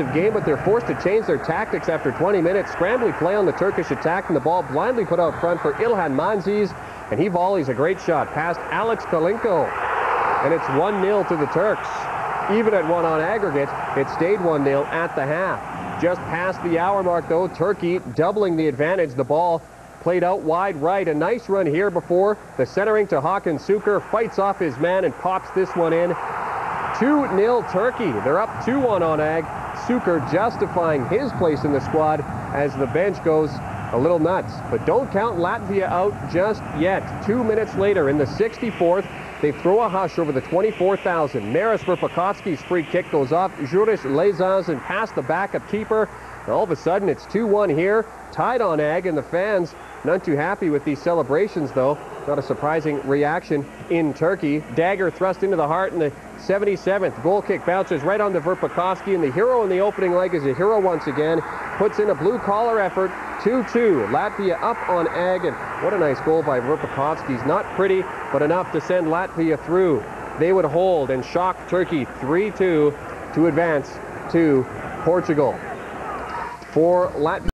aggressive game, but they're forced to change their tactics after 20 minutes. Scrambly play on the Turkish attack, and the ball blindly put out front for Ilhan Mansiz, and he volleys a great shot past Alex Kolinko. And it's 1-0 to the Turks. Even at one on aggregate, it stayed 1-0 at the half. Just past the hour mark, though, Turkey doubling the advantage. The ball played out wide right. A nice run here before the centering to Hakan Sukur. Fights off his man and pops this one in. 2-0 Turkey. They're up 2-1 on Ag. Sukur justifying his place in the squad as the bench goes a little nuts. But don't count Latvia out just yet. Two minutes later in the 64th, they throw a hush over the 24,000. Maris Verpakovsky's free kick goes off. Juris Laizans and past the backup keeper. All of a sudden, it's 2-1 here. Tied on Ag, and the fans None too happy with these celebrations, though. Not a surprising reaction in Turkey. Dagger thrust into the heart in the 77th. Goal kick bounces right on to Verpakovsky, and the hero in the opening leg is a hero once again. Puts in a blue-collar effort. 2-2. Latvia up on Ag, and what a nice goal by Verpakovsky. Not pretty, but enough to send Latvia through. They would hold and shock Turkey 3-2 to advance to Portugal. For Latvia.